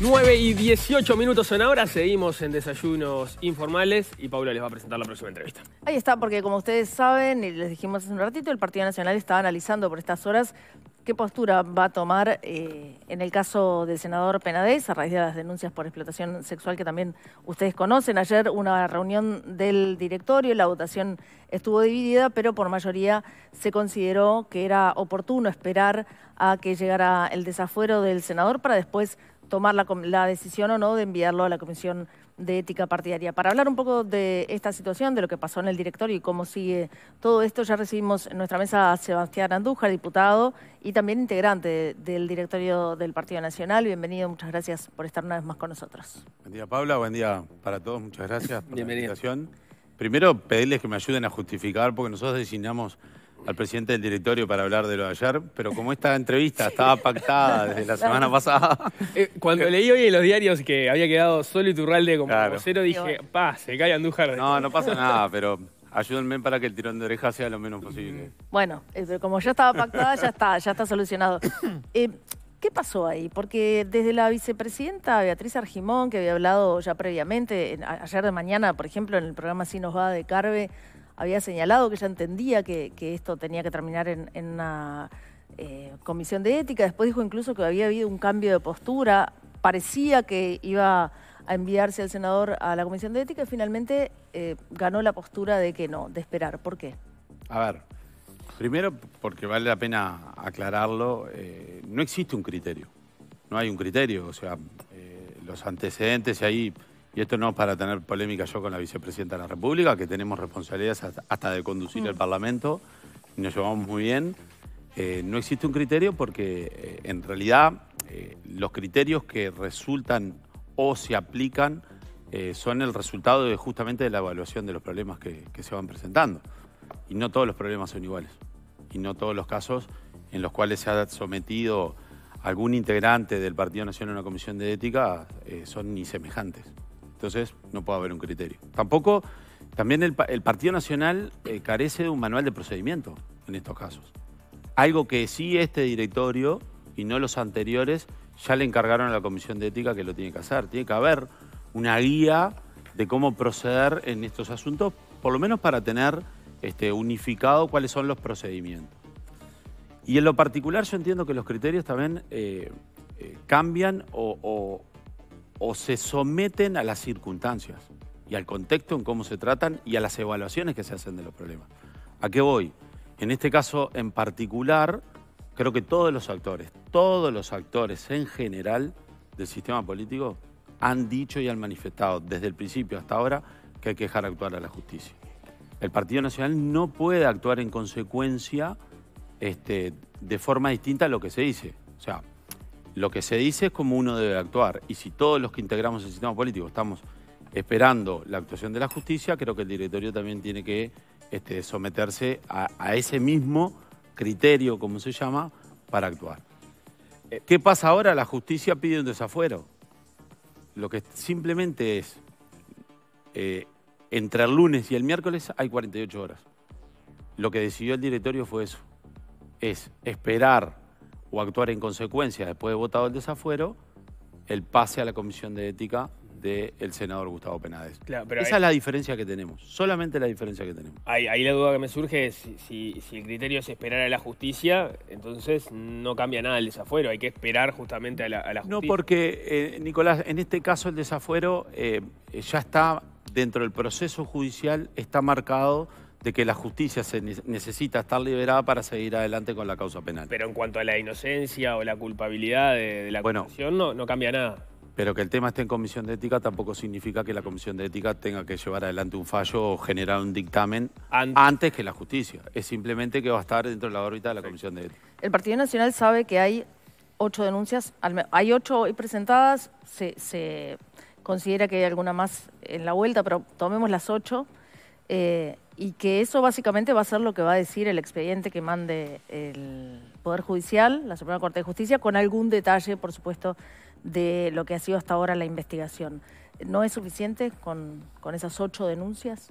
9 y 18 minutos en ahora, seguimos en desayunos informales y Paula les va a presentar la próxima entrevista. Ahí está, porque como ustedes saben, y les dijimos hace un ratito, el Partido Nacional está analizando por estas horas qué postura va a tomar eh, en el caso del senador Penades a raíz de las denuncias por explotación sexual que también ustedes conocen. Ayer una reunión del directorio, la votación estuvo dividida, pero por mayoría se consideró que era oportuno esperar a que llegara el desafuero del senador para después tomar la, decisión o no de enviarlo a la Comisión de Ética Partidaria. Para hablar un poco de esta situación, de lo que pasó en el directorio y cómo sigue todo esto, ya recibimos en nuestra mesa a Sebastián Andújar, diputado y también integrante del directorio del Partido Nacional. Bienvenido, muchas gracias por estar una vez más con nosotros. Buen día, Paula. Buen día para todos. Muchas gracias por la invitación. Primero, pedirles que me ayuden a justificar, porque nosotros designamos al presidente del directorio para hablar de lo de ayer, pero como esta entrevista estaba pactada desde la semana pasada... Eh, cuando leí hoy en los diarios que había quedado solo Iturralde como claro. vocero, dije, pa, se cae Andújar. No, no pasa nada, pero ayúdenme para que el tirón de oreja sea lo menos posible. Bueno, eh, como ya estaba pactada, ya está, ya está solucionado. Eh, ¿Qué pasó ahí? Porque desde la vicepresidenta Beatriz Argimón, que había hablado ya previamente, ayer de mañana, por ejemplo, en el programa Si nos va de Carve, había señalado que ella entendía que, esto tenía que terminar en, una eh, comisión de ética. Después dijo incluso que había habido un cambio de postura. Parecía que iba a enviarse al senador a la comisión de ética y finalmente eh, ganó la postura de que no, de esperar. ¿Por qué? A ver, primero porque vale la pena aclararlo, eh, no existe un criterio. No hay un criterio, o sea, los antecedentes y ahí y esto no es para tener polémica yo con la vicepresidenta de la República, que tenemos responsabilidades hasta de conducir el mm. Parlamento, y nos llevamos muy bien. Eh, no existe un criterio porque eh, en realidad eh, los criterios que resultan o se aplican son el resultado de, justamente de la evaluación de los problemas que, que, se van presentando. Y no todos los problemas son iguales. Y no todos los casos en los cuales se ha sometido algún integrante del Partido Nacional a una comisión de ética son ni semejantes. Entonces no puede haber un criterio. Tampoco, también el, Partido Nacional eh, carece de un manual de procedimiento en estos casos. Algo que sí este directorio y no los anteriores ya le encargaron a la Comisión de Ética que lo tiene que hacer. Tiene que haber una guía de cómo proceder en estos asuntos, por lo menos para tener este, unificado cuáles son los procedimientos. Y en lo particular yo entiendo que los criterios también eh, eh, cambian o, o se someten a las circunstancias y al contexto en cómo se tratan y a las evaluaciones que se hacen de los problemas. ¿A qué voy? En este caso en particular, creo que todos los actores, todos los actores en general del sistema político han dicho y han manifestado desde el principio hasta ahora que hay que dejar actuar a la justicia. El Partido Nacional no puede actuar en consecuencia este, de forma distinta a lo que se dice. O sea, lo que se dice es cómo uno debe actuar. Y si todos los que integramos el sistema político estamos esperando la actuación de la justicia, creo que el directorio también tiene que este, someterse a, ese mismo criterio, como se llama, para actuar. Eh, ¿Qué pasa ahora? La justicia pide un desafuero. Lo que simplemente es, eh, entre el lunes y el miércoles hay 48 horas. Lo que decidió el directorio fue eso, es esperar o actuar en consecuencia después de votado el desafuero, el pase a la comisión de ética del senador Gustavo Penades. Esa es la diferencia que tenemos, solamente la diferencia que tenemos. Ahí, la duda que me surge es si, el criterio es esperar a la justicia, entonces no cambia nada el desafuero, hay que esperar justamente a la, justicia. No, porque, eh, Nicolás, en este caso el desafuero eh, ya está dentro del proceso judicial, está marcado de que la justicia se necesita estar liberada para seguir adelante con la causa penal. Pero en cuanto a la inocencia o la culpabilidad de, la bueno, no, no cambia nada. Pero que el tema esté en comisión de ética tampoco significa que la comisión de ética tenga que llevar adelante un fallo o generar un dictamen antes, que la justicia. Es simplemente que va a estar dentro de la órbita de la comisión de ética. El Partido Nacional sabe que hay ocho denuncias, hay ocho presentadas, se, se considera que hay alguna más en la vuelta, pero tomemos las ocho. Eh, y que eso básicamente va a ser lo que va a decir el expediente que mande el Poder Judicial, la Suprema Corte de Justicia, con algún detalle, por supuesto, de lo que ha sido hasta ahora la investigación. ¿No es suficiente con, esas ocho denuncias?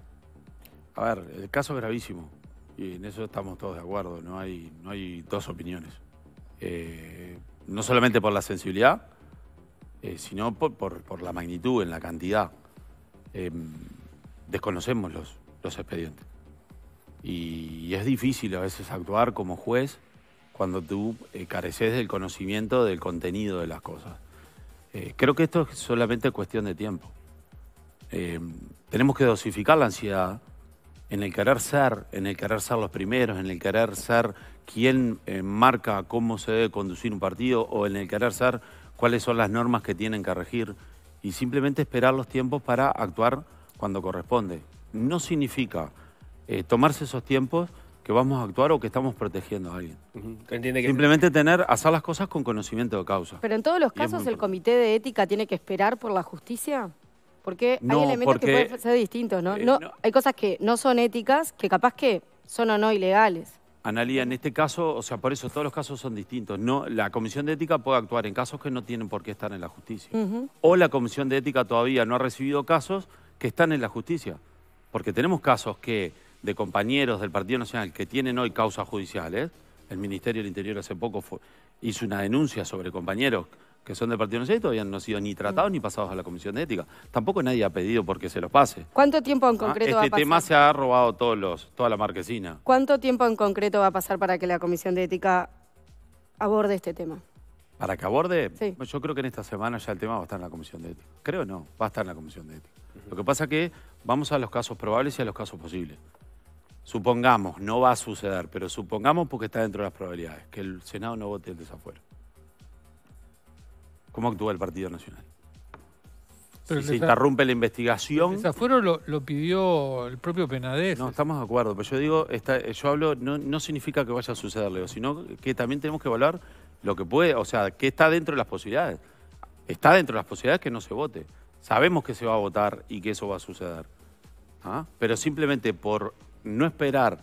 A ver, el caso es gravísimo y en eso estamos todos de acuerdo, no hay, no hay dos opiniones. Eh, no solamente por la sensibilidad, eh, sino por, por- la magnitud, en la cantidad. Eh, desconocemos los, los expedientes. Y, es difícil a veces actuar como juez cuando tú eh, careces del conocimiento del contenido de las cosas. Eh, creo que esto es solamente cuestión de tiempo. Eh, tenemos que dosificar la ansiedad en el querer ser, en el querer ser los primeros, en el querer ser quien marca cómo se debe conducir un partido o en el querer ser cuáles son las normas que tienen que regir y simplemente esperar los tiempos para actuar cuando corresponde. No significa eh, tomarse esos tiempos que vamos a actuar o que estamos protegiendo a alguien. Ujú. Entiende que Simplemente tener, hacer las cosas con conocimiento de causa. Pero en todos los casos el comité de ética tiene que esperar por la justicia. Porque No, hay elementos que pueden ser distintos, ¿no? eh, no, no. Hay cosas que no son éticas, que capaz que son o no ilegales. Analía, en este caso, o sea, por eso todos los casos son distintos. No, la Comisión de Ética puede actuar en casos que no tienen por qué estar en la justicia. O la Comisión de Ética todavía no ha recibido casos que están en la justicia. Porque tenemos casos que de compañeros del Partido Nacional que tienen hoy causas judiciales. El Ministerio del Interior hace poco fue- hizo una denuncia sobre compañeros que son del Partido Nacional y todavía no han sido ni tratados ni pasados a la Comisión de Ética. Tampoco nadie ha pedido porque se los pase. ¿Cuánto tiempo en ¿ah? concreto va a Este pasar? tema se ha robado todos los, toda la marquesina. ¿Cuánto tiempo en concreto va a pasar para que la Comisión de Ética aborde este tema? Para que aborde, Sí. yo creo que en esta semana ya el tema va a estar en la Comisión de Ética. Creo no, va a estar en la Comisión de Ética. Lo que pasa que vamos a los casos probables y a los casos posibles. Supongamos, no va a suceder, pero supongamos porque está dentro de las probabilidades, que el Senado no vote el desafuero. ¿Cómo actúa el Partido Nacional? Pero si el se interrumpe la El investigación... desafuero lo, lo pidió el propio Penades. No, estamos de acuerdo, pero yo digo, está- yo hablo, no, no significa que vaya a suceder, Leo, sino que también tenemos que evaluar lo que puede, o sea, que está dentro de las posibilidades. Está dentro de las posibilidades que no se vote. Sabemos que se va a votar y que eso va a suceder. ¿Ah? Pero simplemente por no esperar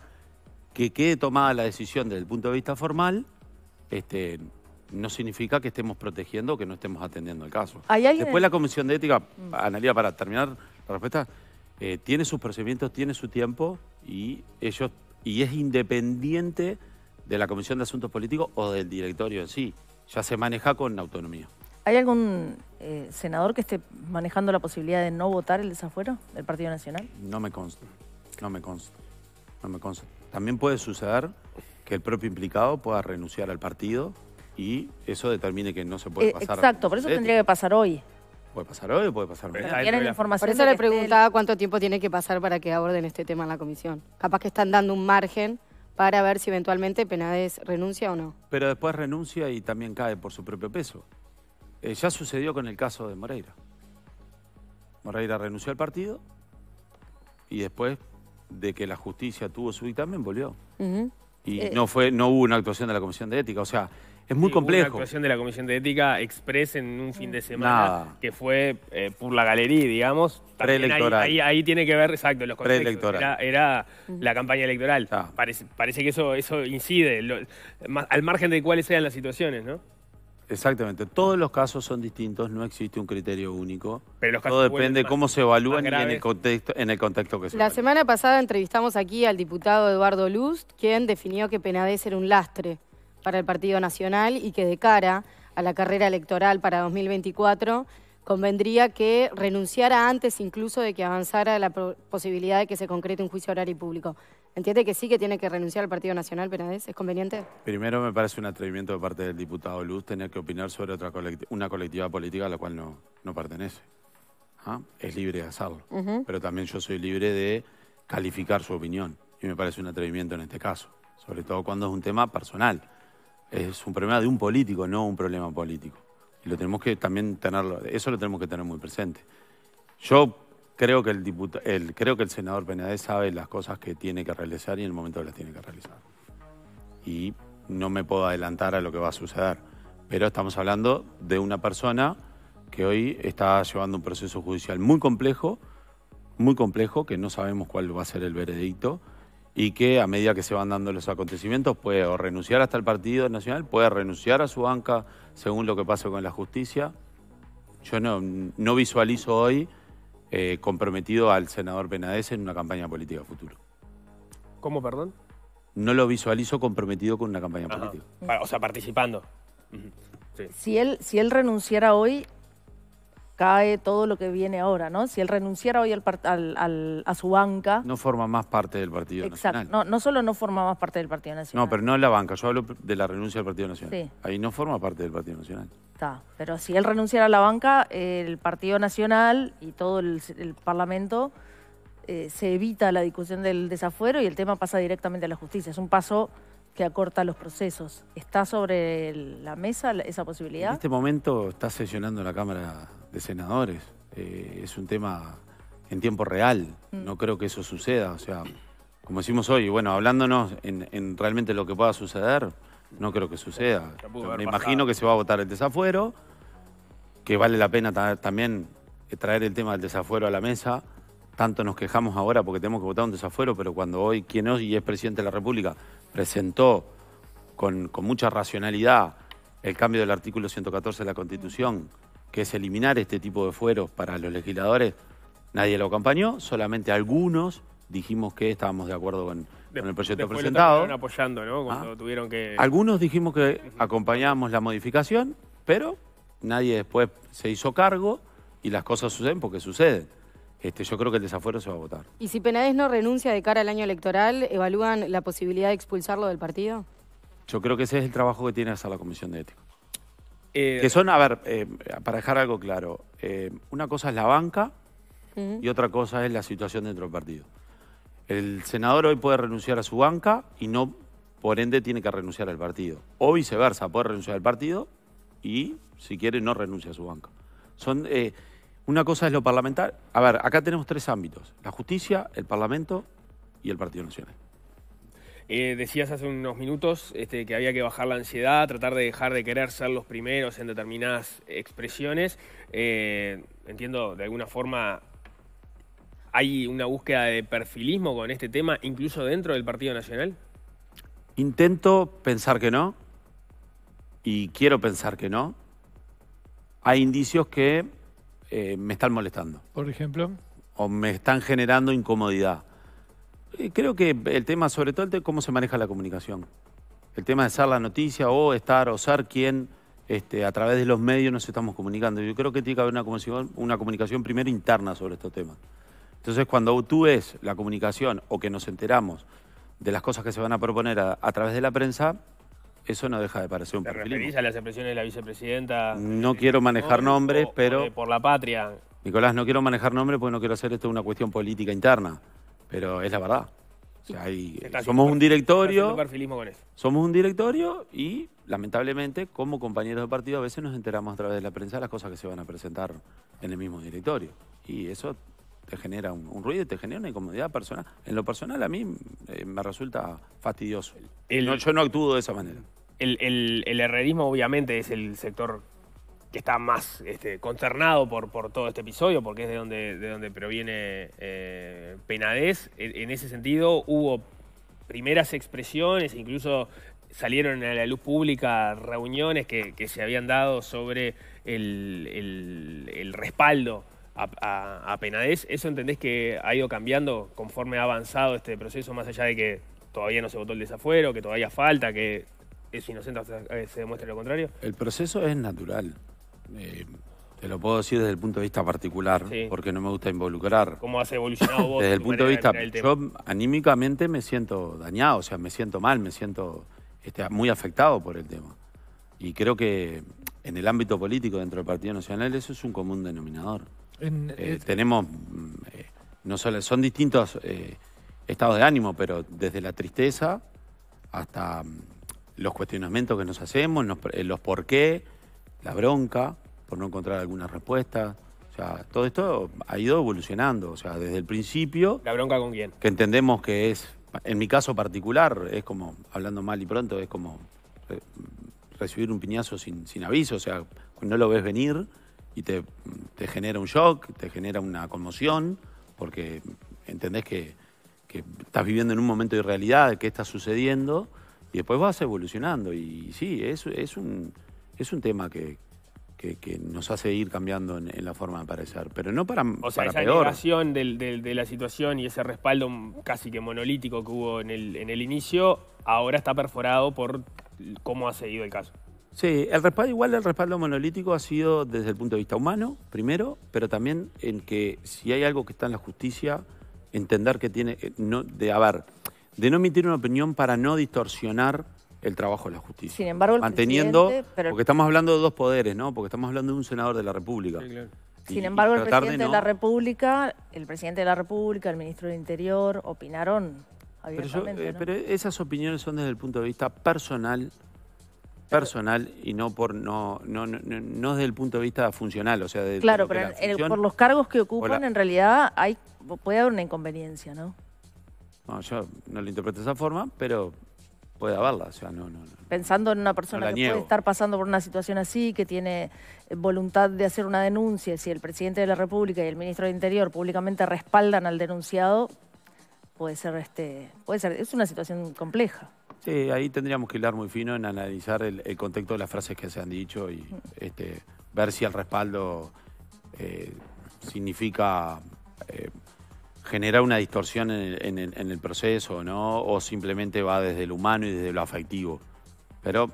que quede tomada la decisión desde el punto de vista formal, este, no significa que estemos protegiendo o que no estemos atendiendo el caso. ¿Hay alguien Después la Comisión de Ética, Analia, para terminar la respuesta, eh, tiene sus procedimientos, tiene su tiempo y ellos y es independiente de la Comisión de Asuntos Políticos o del directorio en sí. Ya se maneja con autonomía. ¿Hay algún eh, senador que esté manejando la posibilidad de no votar el desafuero del Partido Nacional? No me consta, no me consta, no me consta. También puede suceder que el propio implicado pueda renunciar al partido y eso determine que no se puede Eh, pasar. exacto, por eso tendría que pasar hoy. Puede pasar hoy o puede pasar. Por eso le preguntaba cuánto tiempo tiene que pasar para que aborden este tema en la comisión. Capaz que están dando un margen para ver si eventualmente Penades renuncia o no. Pero después renuncia y también cae por su propio peso. Eh, ya sucedió con el caso de Moreira. Moreira renunció al partido y después de que la justicia tuvo su dictamen volvió. Y Eh, no fue, no hubo una actuación de la Comisión de Ética. O sea, es muy Sí, hubo Una complejo. actuación de la Comisión de Ética express en un fin de semana Nada. que fue eh, por la galería, digamos. Ahí- Preelectoral. Ahí, ahí tiene que ver, exacto, los contextos. Era, era la campaña electoral. Ah. Parece, parece que eso, eso incide, lo- al margen de cuáles sean las situaciones, ¿no? Exactamente. Todos los casos son distintos, no existe un criterio único. Pero los casos Todo depende de cómo se evalúan y en el contexto, en el contexto que se La evalúa. semana pasada entrevistamos aquí al diputado Eduardo Lust, quien definió que Penades era un lastre para el Partido Nacional y que de cara a la carrera electoral para 2024 convendría que renunciara antes incluso de que avanzara la posibilidad de que se concrete un juicio horario y público. ¿Entiende que sí que tiene que renunciar al Partido Nacional Penades? ¿Es conveniente? Primero me parece un atrevimiento de parte del diputado Luz tener que opinar sobre otra colect- una colectividad política a la cual no, no pertenece. ¿Ah? Es libre de hacerlo. Pero también yo soy libre de calificar su opinión. Y me parece un atrevimiento en este caso. Sobre todo cuando es un tema personal. Es un problema de un político, no un problema político. Y lo tenemos que también tenerlo, eso lo tenemos que tener muy presente. Yo creo que el diputa- el, creo que el senador Penades sabe las cosas que tiene que realizar y en el momento que las tiene que realizar. Y no me puedo adelantar a lo que va a suceder. Pero estamos hablando de una persona que hoy está llevando un proceso judicial muy complejo, muy complejo, que no sabemos cuál va a ser el veredicto y que a medida que se van dando los acontecimientos puede o renunciar hasta el Partido Nacional, puede renunciar a su banca según lo que pase con la justicia. Yo no, no visualizo hoy eh, comprometido al senador Penades en una campaña política futuro. ¿Cómo, perdón? No lo visualizo comprometido con una campaña Ajá. política. O sea, participando. Sí. Si él, si él renunciara hoy, cae todo lo que viene ahora, ¿no? Si él renunciara hoy al al- al- a su banca, No forma más parte del Partido exacto, Nacional. no, no solo no forma más parte del Partido Nacional. No, pero no la banca, yo hablo de la renuncia del Partido Nacional. Sí. Ahí no forma parte del Partido Nacional. Está, pero si él renunciara a la banca, el Partido Nacional y todo el, el Parlamento eh, se evita la discusión del desafuero y el tema pasa directamente a la justicia. Es un paso que acorta los procesos. ¿Está sobre el- la mesa esa En posibilidad? este momento está sesionando la Cámara de Senadores. Eh, es un tema en tiempo real. Mm. No creo que eso suceda. O sea, como decimos hoy, bueno, hablándonos en, en realmente lo que pueda suceder, no creo que suceda. Me imagino que se va a votar el desafuero, que vale la pena ta- también traer el tema del desafuero a la mesa. Tanto nos quejamos ahora porque tenemos que votar un desafuero, pero cuando hoy quien hoy es presidente de la República presentó con, con mucha racionalidad el cambio del artículo 114 de la Constitución, que es eliminar este tipo de fueros para los legisladores, nadie lo acompañó, solamente algunos dijimos que estábamos de acuerdo con, con el proyecto lo presentado. apoyando, ¿no? Cuando Ah. tuvieron que... Algunos dijimos que acompañábamos la modificación, pero nadie después se hizo cargo y las cosas suceden porque suceden. Este, yo creo que el desafuero se va a votar. Y si Penades no renuncia de cara al año electoral, ¿evalúan la posibilidad de expulsarlo del partido? Yo creo que ese es el trabajo que tiene que hacer la Comisión de Ética. Eh, Que son, a ver, eh, para dejar algo claro, eh, una cosa es la banca y otra cosa es la situación dentro del partido. El senador hoy puede renunciar a su banca y no, por ende, tiene que renunciar al partido. O viceversa, puede renunciar al partido y, si quiere, no renuncia a su banca. Son, eh, una cosa es lo parlamentar. A ver, acá tenemos tres ámbitos: la justicia, el parlamento y el Partido Nacional. Eh, decías hace unos minutos este, que había que bajar la ansiedad, tratar de dejar de querer ser los primeros en determinadas expresiones. Eh, entiendo, de alguna forma, hay una búsqueda de perfilismo con este tema, incluso dentro del Partido Nacional. Intento pensar que no y quiero pensar que no. Hay indicios que eh, me están molestando. Por ejemplo, o me están generando incomodidad. Eh, Creo que el tema, sobre todo, el de cómo se maneja la comunicación. El tema de ser la noticia o estar o ser quien este, a través de los medios nos estamos comunicando. Yo creo que tiene que haber una comunicación, una comunicación primero interna sobre estos temas. Entonces, cuando tú ves la comunicación o que nos enteramos de las cosas que se van a proponer a, a través de la prensa, eso no deja de parecer un ¿Te referís a las expresiones de la vicepresidenta? No quiero manejar nombres, o- pero... Por la patria. Nicolás, no quiero manejar nombres porque no quiero hacer esto una cuestión política interna, pero es la verdad. O sea, hay- somos un directorio, con eso. somos un directorio y lamentablemente como compañeros de partido a veces nos enteramos a través de la prensa de las cosas que se van a presentar en el mismo directorio. Y eso te genera un, un ruido y te genera una incomodidad personal. En lo personal a mí eh, me resulta fastidioso. El- No, yo no actúo de esa manera. El, el, el herrerismo obviamente es el sector que está más este, consternado por, todo este episodio, porque es de donde, de donde proviene eh, Penadez. En, ese sentido hubo primeras expresiones, incluso salieron a la luz pública reuniones que, se habían dado sobre el, respaldo a, a, Penades. ¿Eso entendés que ha ido cambiando conforme ha avanzado este proceso, más allá de que todavía no se votó el desafuero, que todavía falta, que es inocente hasta que se demuestre lo contrario? El proceso es natural. Eh, te lo puedo decir desde el punto de vista particular, Sí. porque no me gusta involucrar. ¿Cómo has evolucionado vos? Desde el punto de vista, yo anímicamente me siento dañado, o sea, me siento mal, me siento este, muy afectado por el tema. Y creo que en el ámbito político dentro del Partido Nacional eso es un común denominador. en- Eh, tenemos, mm, eh, no solo, son distintos eh, estados de ánimo, pero desde la tristeza hasta mm, los cuestionamientos que nos hacemos, eh, los por qué, la bronca por no encontrar alguna respuesta. O sea, todo esto ha ido evolucionando. O sea, desde el principio, ¿La bronca con quién? que entendemos que es, en mi caso particular, es como, hablando mal y pronto, es como eh, recibir un piñazo sin, sin aviso. O sea, no lo ves venir y te, te genera un shock, te genera una conmoción, porque entendés que, que estás viviendo en un momento de irrealidad, qué está sucediendo, y después vas evolucionando. Y sí, es, es, un, es un tema que, que, que nos hace ir cambiando en, en la forma de parecer, pero no para, O sea, para esa peor. negación del- del- de la situación y ese respaldo casi que monolítico que hubo en el, en el inicio, ahora está perforado por cómo ha seguido el caso. Sí, el respaldo, igual el respaldo monolítico ha sido desde el punto de vista humano, primero, pero también en que si hay algo que está en la justicia, entender que tiene, eh, no, de, a ver, de no emitir una opinión para no distorsionar el trabajo de la justicia. Sin embargo, el Manteniendo, pero porque estamos hablando de dos poderes, ¿no? Porque estamos hablando de un senador de la República. Sí, claro. Y- Sin embargo, el de presidente de, la República, el presidente de la República, el ministro del Interior, opinaron Pero, yo, abiertamente. eh, ¿no? pero esas opiniones son desde el punto de vista personal, personal y no por no no, no, no- no desde el punto de vista funcional, o sea, de, claro, pero en- por los cargos que ocupan, la- en realidad hay puede haber una inconveniencia, ¿no? No, yo no lo interpreto de esa forma, pero puede haberla, o sea, no, no, no. Pensando en una persona que niego. puede estar pasando por una situación así, que tiene eh, voluntad de hacer una denuncia, si el presidente de la República y el ministro del Interior públicamente respaldan al denunciado, puede ser este, puede ser, es una situación compleja. Sí, ahí tendríamos que hilar muy fino en analizar el, el contexto de las frases que se han dicho y este, ver si el respaldo eh, significa eh, generar una distorsión en el, en el- en el proceso, ¿no? O simplemente va desde lo humano y desde lo afectivo. Pero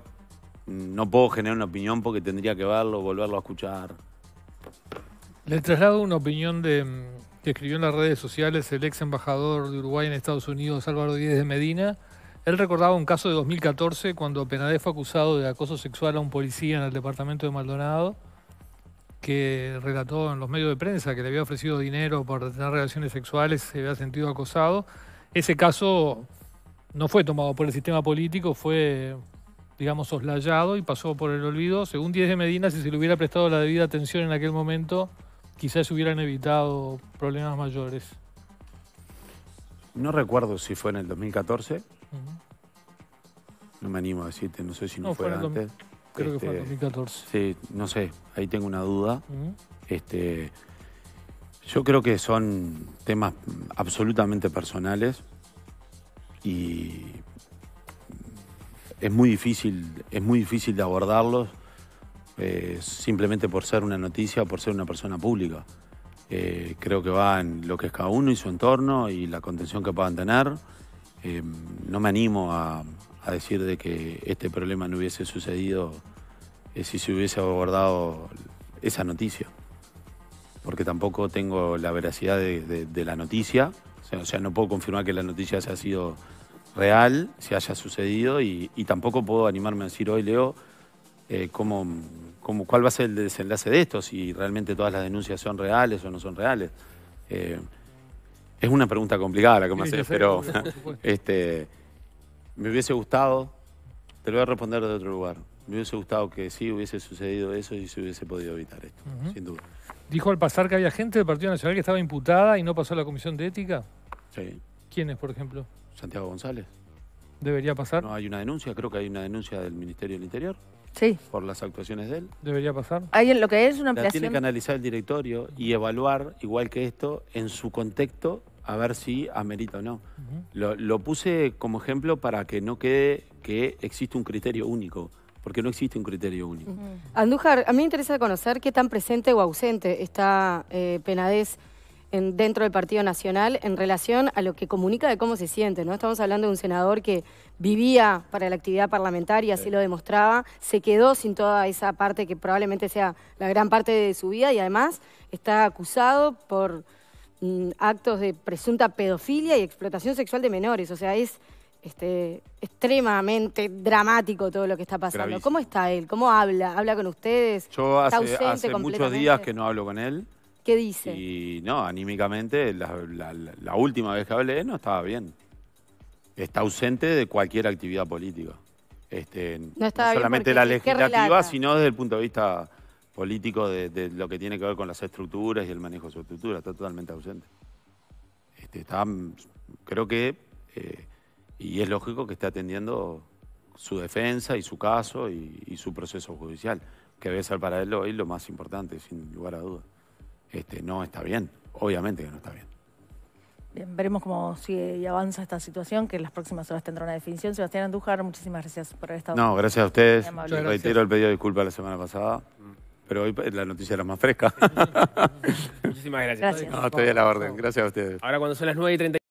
mm, no puedo generar una opinión porque tendría que verlo, volverlo a escuchar. Le traslado una opinión de, mm, que escribió en las redes sociales el ex embajador de Uruguay en Estados Unidos, Álvaro Díez de Medina. Él recordaba un caso de 2014 cuando Penadez fue acusado de acoso sexual a un policía en el departamento de Maldonado, que relató en los medios de prensa que le había ofrecido dinero por tener relaciones sexuales, se había sentido acosado. Ese caso no fue tomado por el sistema político, fue, digamos, soslayado y pasó por el olvido. Según Díez de Medina, si se le hubiera prestado la debida atención en aquel momento, quizás se hubieran evitado problemas mayores. No recuerdo si fue en el 2014, Ujú. no me animo a decirte, no sé si no, No, fue, el Creo que fue en Este, 2014. Sí, no sé, ahí tengo una duda. Este, yo creo que son temas absolutamente personales y es muy difícil, es muy difícil de abordarlos eh, simplemente por ser una noticia o por ser una persona pública. Eh, creo que va en lo que es cada uno y su entorno y la contención que puedan tener. Eh, no me animo a, a decir de que este problema no hubiese sucedido eh, si se hubiese abordado esa noticia. Porque tampoco tengo la veracidad de, de- de la noticia. O sea, o sea, no puedo confirmar que la noticia haya sido real, si haya sucedido, y, y tampoco puedo animarme a decir hoy, Leo, eh, cómo, cómo- cuál va a ser el desenlace de esto, si realmente todas las denuncias son reales o no son reales. Eh, es una pregunta complicada la que me haces, pero este, me hubiese gustado, te lo voy a responder de otro lugar, me hubiese gustado que sí hubiese sucedido eso y se hubiese podido evitar esto, sin duda. Dijo al pasar que había gente del Partido Nacional que estaba imputada y no pasó a la Comisión de Ética. Sí. ¿Quiénes, por ejemplo? Santiago González. ¿Debería pasar? No hay una denuncia, creo que hay una denuncia del Ministerio del Interior Sí. por las actuaciones de él. ¿Debería pasar? Hay en lo que es una La tiene ampliación. que analizar el directorio y evaluar, igual que esto, en su contexto, a ver si amerita o no. Lo, lo puse como ejemplo para que no quede que existe un criterio único, porque no existe un criterio único. Andújar, a mí me interesa conocer qué tan presente o ausente está eh, Penadez en- dentro del Partido Nacional en relación a lo que comunica de cómo se siente. ¿no? Estamos hablando de un senador que vivía para la actividad parlamentaria, así lo demostraba, se quedó sin toda esa parte que probablemente sea la gran parte de su vida y además está acusado por actos de presunta pedofilia y explotación sexual de menores. O sea, es este, extremadamente dramático todo lo que está pasando. Gravísimo. ¿Cómo está él? ¿Cómo habla? ¿Habla con ustedes? Yo ¿Está hace, muchos días que no hablo con él ¿Qué dice? y no, anímicamente, la, la- la- la última vez que hablé no estaba bien. Está ausente de cualquier actividad política. Este, no, bien solamente porque, la ¿qué- qué legislativa, sino desde el punto de vista político de, de lo que tiene que ver con las estructuras y el manejo de su estructura. Está totalmente ausente. Este, está, mm, creo que, eh, y es lógico que esté atendiendo su defensa y su caso y, y su proceso judicial, que debe ser para él hoy lo más importante, sin lugar a dudas. Este, no está bien, obviamente que no está bien. Bien, veremos cómo sigue y avanza esta situación, que en las próximas horas tendrá una definición. Sebastián Andújar, muchísimas gracias por haber estado. No, gracias a ustedes. Gracias. Reitero el pedido de disculpas la semana pasada, pero hoy la noticia era más fresca. Muchísimas gracias. Gracias. no, estoy a la orden. Gracias a ustedes. Ahora cuando son las 9 y 30